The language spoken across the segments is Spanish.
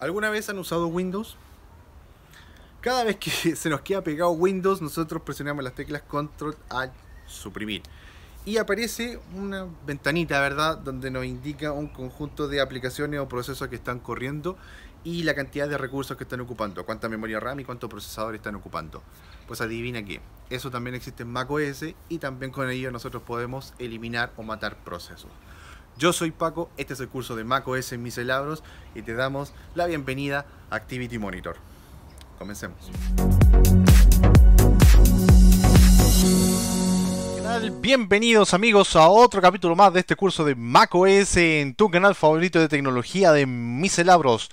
¿Alguna vez han usado Windows? Cada vez que se nos queda pegado Windows, nosotros presionamos las teclas Control suprimir. Y aparece una ventanita, ¿verdad? Donde nos indica un conjunto de aplicaciones o procesos que están corriendo y la cantidad de recursos que están ocupando, cuánta memoria RAM y cuántos procesadores están ocupando. Pues adivina qué, eso también existe en macOS y también con ello nosotros podemos eliminar o matar procesos. Yo soy Paco, este es el curso de macOS en mis celabros y te damos la bienvenida a Activity Monitor. Comencemos. Bienvenidos amigos a otro capítulo más de este curso de macOS en tu canal favorito de tecnología de Miselabros.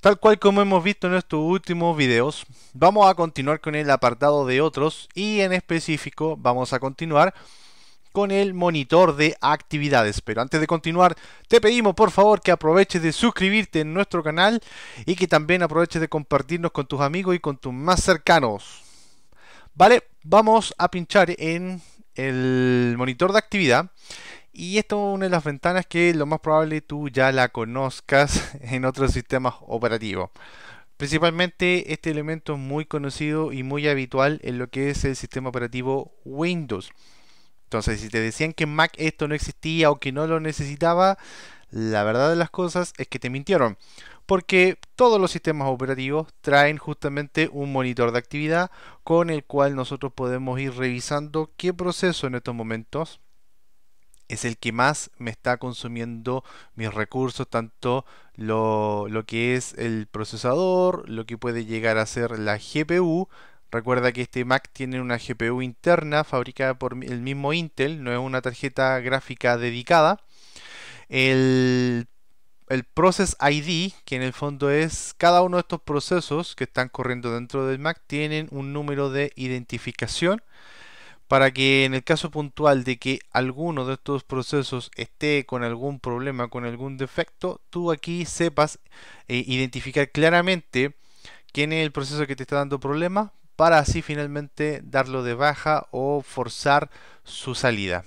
Tal cual como hemos visto en estos últimos videos, vamos a continuar con el apartado de otros y en específico vamos a continuar con el monitor de actividades. Pero antes de continuar, te pedimos por favor que aproveches de suscribirte en nuestro canal y que también aproveches de compartirnos con tus amigos y con tus más cercanos. Vale, vamos a pinchar en el monitor de actividad. Y esto es una de las ventanas que lo más probable tú ya la conozcas en otros sistemas operativos. Principalmente este elemento es muy conocido y muy habitual en lo que es el sistema operativo Windows. Entonces, si te decían que Mac esto no existía o que no lo necesitaba, la verdad de las cosas es que te mintieron. Porque todos los sistemas operativos traen justamente un monitor de actividad con el cual nosotros podemos ir revisando qué proceso en estos momentos es el que más me está consumiendo mis recursos, tanto lo, lo, que es el procesador, lo que puede llegar a ser la GPU, Recuerda que este Mac tiene una GPU interna fabricada por el mismo Intel, no es una tarjeta gráfica dedicada. El, Process ID, que en el fondo es cada uno de estos procesos que están corriendo dentro del Mac, tienen un número de identificación para que en el caso puntual de que alguno de estos procesos esté con algún problema, con algún defecto, tú aquí sepas eh, identificar claramente quién es el proceso que te está dando problemas para así finalmente darlo de baja o forzar su salida.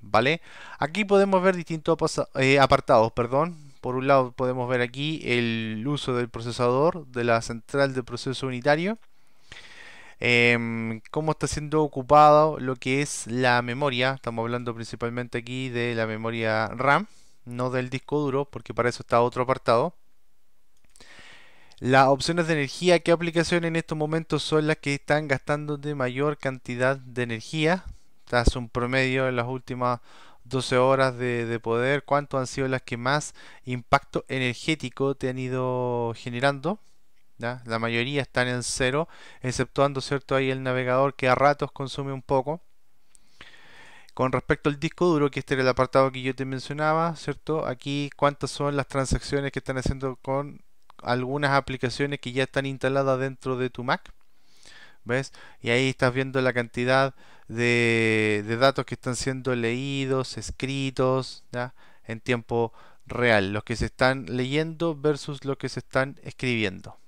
¿Vale? Aquí podemos ver distintos eh, apartados, perdón. Por un lado podemos ver aquí el uso del procesador de la central de proceso unitario. Em, cómo está siendo ocupado lo que es la memoria. Estamos hablando principalmente aquí de la memoria RAM, no del disco duro, porque para eso está otro apartado. Las opciones de energía, ¿qué aplicaciones en estos momentos son las que están gastando de mayor cantidad de energía? Tras un promedio en las últimas 12 horas de, poder, ¿cuánto han sido las que más impacto energético te han ido generando? La mayoría están en cero, exceptuando cierto ahí el navegador que a ratos consume un poco. Con respecto al disco duro, que este era el apartado que yo te mencionaba, ¿cierto? Aquí cuántas son las transacciones que están haciendo con algunas aplicaciones que ya están instaladas dentro de tu Mac. ¿Ves? Y ahí estás viendo la cantidad de, datos que están siendo leídos, escritos, en tiempo real. Los que se están leyendo versus los que se están escribiendo.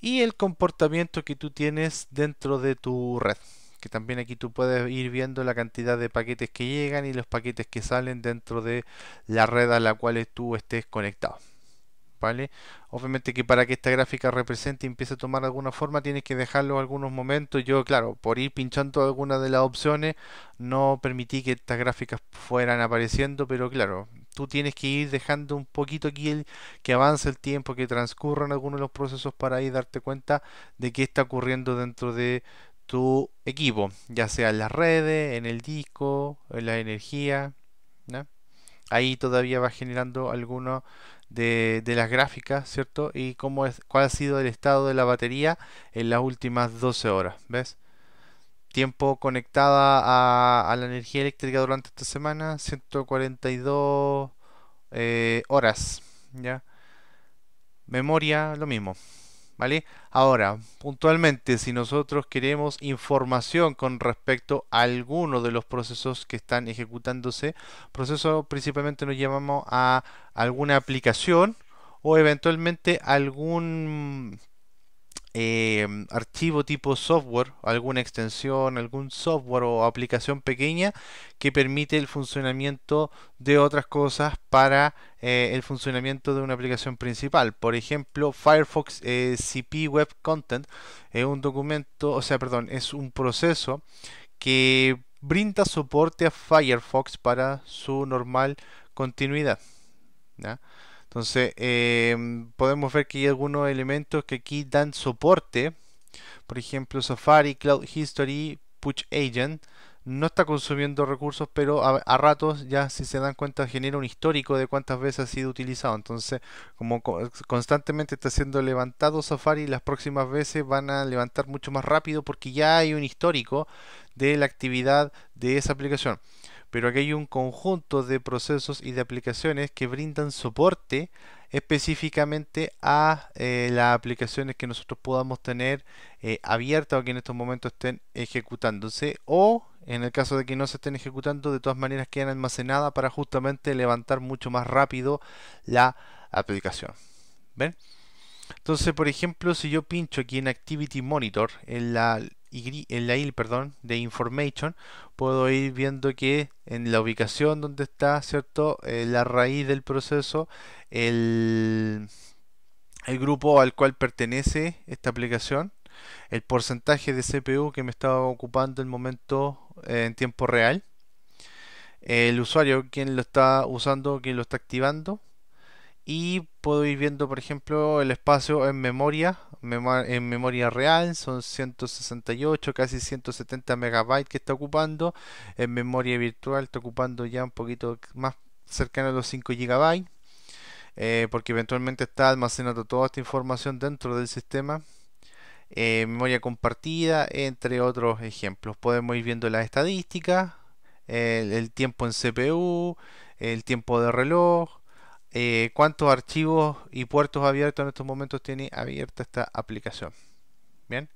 Y el comportamiento que tú tienes dentro de tu red. Que también aquí tú puedes ir viendo la cantidad de paquetes que llegan y los paquetes que salen dentro de la red a la cual tú estés conectado. ¿Vale? Obviamente que para que esta gráfica represente y empiece a tomar alguna forma tienes que dejarlo algunos momentos. Yo, claro, por ir pinchando alguna de las opciones no permití que estas gráficas fueran apareciendo, pero claro, tú tienes que ir dejando un poquito aquí el, que avance el tiempo, que transcurran algunos de los procesos para ahí darte cuenta de qué está ocurriendo dentro de tu equipo, ya sea en las redes, en el disco, en la energía. Ahí todavía va generando algunos de, las gráficas, ¿cierto? Y cómo es, cuál ha sido el estado de la batería en las últimas 12 horas, ¿ves? Tiempo conectada a, la energía eléctrica durante esta semana, 142 eh, horas, ¿ya? Memoria, lo mismo. ¿Vale? Ahora, puntualmente, si nosotros queremos información con respecto a alguno de los procesos que están ejecutándose, proceso principalmente nos llamamos a alguna aplicación o eventualmente algún eh, archivo tipo software, alguna extensión, algún software o aplicación pequeña que permite el funcionamiento de otras cosas para eh, el funcionamiento de una aplicación principal. Por ejemplo, Firefox eh, CP Web Content es un documento, o sea, perdón, es un proceso que brinda soporte a Firefox para su normal continuidad. Entonces, em, podemos ver que hay algunos elementos que aquí dan soporte. Por ejemplo, Safari, Cloud History, Push Agent. No está consumiendo recursos, pero a, ratos ya si se dan cuenta genera un histórico de cuántas veces ha sido utilizado. Entonces, como constantemente está siendo levantado Safari, las próximas veces van a levantar mucho más rápido porque ya hay un histórico de la actividad de esa aplicación pero aquí hay un conjunto de procesos y de aplicaciones que brindan soporte específicamente a eh, las aplicaciones que nosotros podamos tener eh, abiertas o que en estos momentos estén ejecutándose o en el caso de que no se estén ejecutando de todas maneras quedan almacenadas para justamente levantar mucho más rápido la aplicación ¿ven? entonces por ejemplo si yo pincho aquí en Activity Monitor en la en la IL perdón, de information puedo ir viendo que en la ubicación donde está cierto eh, la raíz del proceso el, el grupo al cual pertenece esta aplicación el porcentaje de CPU que me estaba ocupando el momento eh, en tiempo real el usuario quien lo está usando quien lo está activando y puedo ir viendo por ejemplo el espacio en memoria en memoria real son 168 casi 170 megabytes que está ocupando en memoria virtual está ocupando ya un poquito más cercano a los 5 gigabytes eh, porque eventualmente está almacenando toda esta información dentro del sistema eh, memoria compartida entre otros ejemplos. Podemos ir viendo las estadísticas el tiempo en CPU el tiempo de reloj eh, cuántos archivos y puertos abiertos en estos momentos tiene abierta esta aplicación. Bien,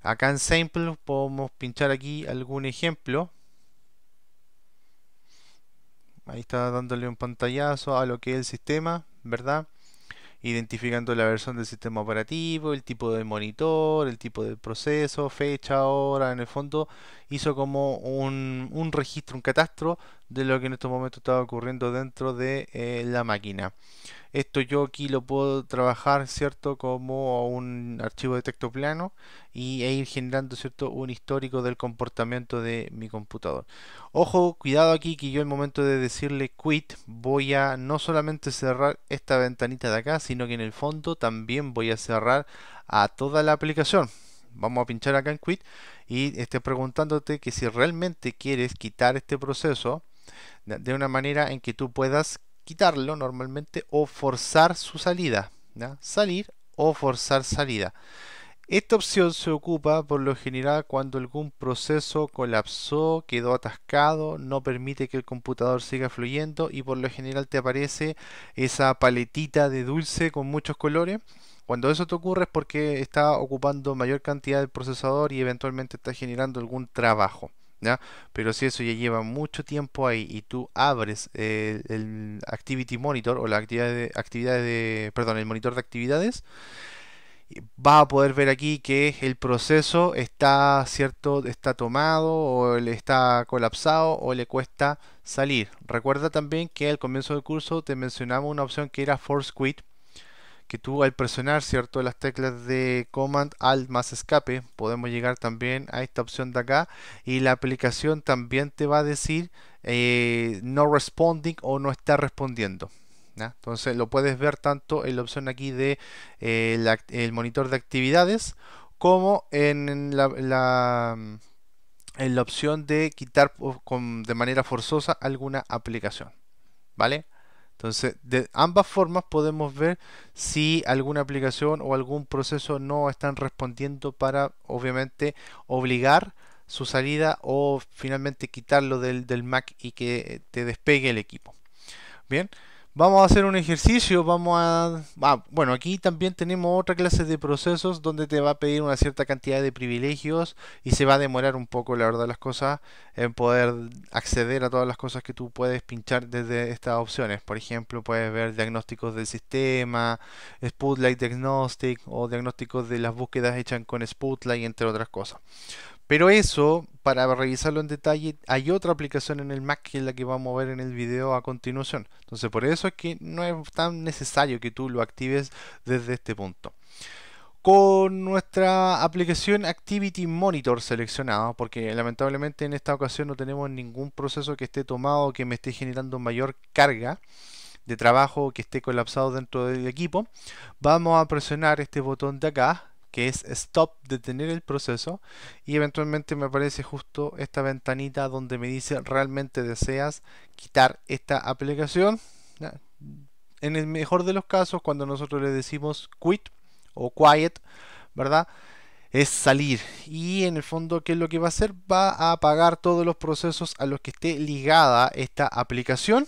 acá en Sample podemos pinchar aquí algún ejemplo. Ahí está dándole un pantallazo a lo que es el sistema, ¿verdad? identificando la versión del sistema operativo, el tipo de monitor, el tipo de proceso, fecha, hora, en el fondo hizo como un, un registro, un catastro de lo que en estos momentos estaba ocurriendo dentro de eh, la máquina. Esto yo aquí lo puedo trabajar, ¿cierto? Como un archivo de texto plano y, e ir generando, ¿cierto? Un histórico del comportamiento de mi computador. Ojo, cuidado aquí que yo al momento de decirle quit voy a no solamente cerrar esta ventanita de acá, sino que en el fondo también voy a cerrar a toda la aplicación. Vamos a pinchar acá en quit y esté preguntándote que si realmente quieres quitar este proceso de una manera en que tú puedas quitarlo normalmente o forzar su salida. Salir o forzar salida. Esta opción se ocupa por lo general cuando algún proceso colapsó, quedó atascado, no permite que el computador siga fluyendo y por lo general te aparece esa paletita de dulce con muchos colores. Cuando eso te ocurre es porque está ocupando mayor cantidad del procesador y eventualmente está generando algún trabajo. Pero si eso ya lleva mucho tiempo ahí y tú abres el, Activity Monitor o la actividad de, actividades de, perdón, el monitor de actividades, vas a poder ver aquí que el proceso está cierto, está tomado o le está colapsado o le cuesta salir. Recuerda también que al comienzo del curso te mencionamos una opción que era Force Quit que tú al presionar cierto las teclas de Command Alt más escape podemos llegar también a esta opción de acá y la aplicación también te va a decir eh, no responding o no está respondiendo entonces lo puedes ver tanto en la opción aquí de eh, el monitor de actividades como en la, en la opción de quitar de manera forzosa alguna aplicación vale entonces, de ambas formas podemos ver si alguna aplicación o algún proceso no están respondiendo para, obviamente, obligar su salida o finalmente quitarlo del, Mac y que te despegue el equipo. Bien, Vamos a hacer un ejercicio, vamos a... Ah, bueno, aquí también tenemos otra clase de procesos donde te va a pedir una cierta cantidad de privilegios y se va a demorar un poco, la verdad, las cosas en poder acceder a todas las cosas que tú puedes pinchar desde estas opciones. Por ejemplo, puedes ver diagnósticos del sistema, Spotlight Diagnostic o diagnósticos de las búsquedas hechas con Spotlight, entre otras cosas. Pero eso, para revisarlo en detalle, hay otra aplicación en el Mac que es la que vamos a ver en el video a continuación. Entonces, por eso es que no es tan necesario que tú lo actives desde este punto. Con nuestra aplicación Activity Monitor seleccionada, porque lamentablemente en esta ocasión no tenemos ningún proceso que esté tomado que me esté generando mayor carga de trabajo que esté colapsado dentro del equipo, vamos a presionar este botón de acá que es stop, detener el proceso y eventualmente me aparece justo esta ventanita donde me dice realmente deseas quitar esta aplicación. En el mejor de los casos, cuando nosotros le decimos quit o quiet, ¿verdad? Es salir. Y en el fondo, ¿qué es lo que va a hacer? Va a apagar todos los procesos a los que esté ligada esta aplicación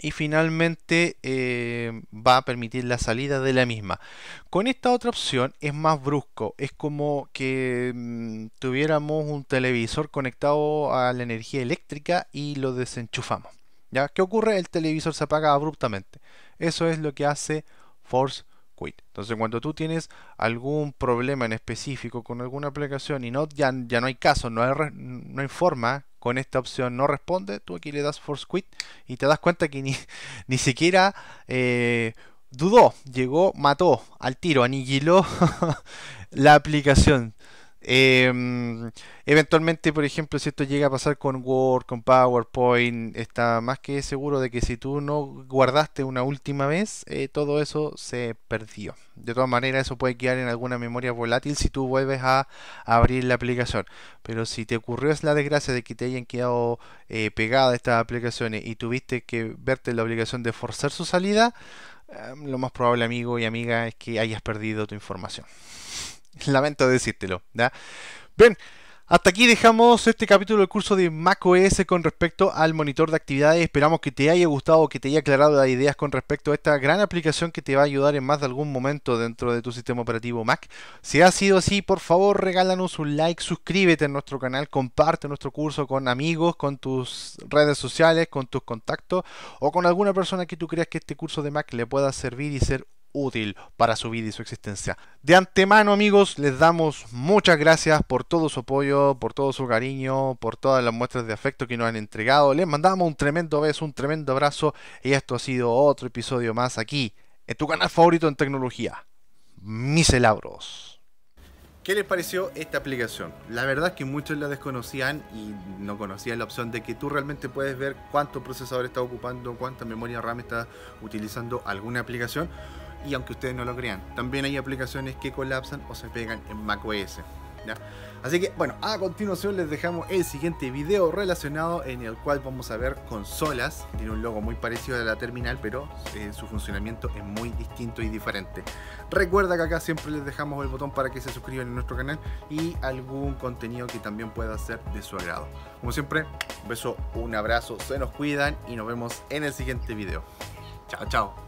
y finalmente eh, va a permitir la salida de la misma. Con esta otra opción es más brusco, es como que mm, tuviéramos un televisor conectado a la energía eléctrica y lo desenchufamos. ¿Ya? ¿Qué ocurre? El televisor se apaga abruptamente. Eso es lo que hace Force Quit. Entonces, cuando tú tienes algún problema en específico con alguna aplicación y no, ya, no hay caso, no no hay forma con esta opción no responde, tú aquí le das force quit y te das cuenta que ni, ni siquiera eh, dudó, llegó, mató al tiro, aniquiló la aplicación. Em, eventualmente, por ejemplo, si esto llega a pasar con Word, con PowerPoint, está más que seguro de que si tú no guardaste una última vez, eh, todo eso se perdió. De todas maneras, eso puede quedar en alguna memoria volátil si tú vuelves a abrir la aplicación. Pero si te ocurrió la desgracia de que te hayan quedado eh, pegadas estas aplicaciones y tuviste que verte la obligación de forzar su salida, em, lo más probable, amigo y amiga, es que hayas perdido tu información. Lamento decírtelo. Bien, hasta aquí dejamos este capítulo del curso de macOS con respecto al monitor de actividades. Esperamos que te haya gustado, que te haya aclarado las ideas con respecto a esta gran aplicación que te va a ayudar en más de algún momento dentro de tu sistema operativo Mac. Si ha sido así, por favor regálanos un like, suscríbete a nuestro canal, comparte nuestro curso con amigos, con tus redes sociales, con tus contactos o con alguna persona que tú creas que este curso de Mac le pueda servir y ser útil para su vida y su existencia. De antemano amigos, les damos muchas gracias por todo su apoyo, por todo su cariño, por todas las muestras de afecto que nos han entregado. Les mandamos un tremendo beso, un tremendo abrazo y esto ha sido otro episodio más aquí, en tu canal favorito en tecnología, Miselabros. ¿Qué les pareció esta aplicación? La verdad es que muchos la desconocían y no conocían la opción de que tú realmente puedes ver cuánto procesador está ocupando, cuánta memoria RAM está utilizando alguna aplicación y aunque ustedes no lo crean, también hay aplicaciones que colapsan o se pegan en macOS. Así que bueno, a continuación les dejamos el siguiente video relacionado en el cual vamos a ver consolas. Tiene un logo muy parecido a la terminal, pero eh, su funcionamiento es muy distinto y diferente. Recuerda que acá siempre les dejamos el botón para que se suscriban a nuestro canal y algún contenido que también pueda ser de su agrado. Como siempre, un beso, un abrazo, se nos cuidan y nos vemos en el siguiente video. Chao, chao.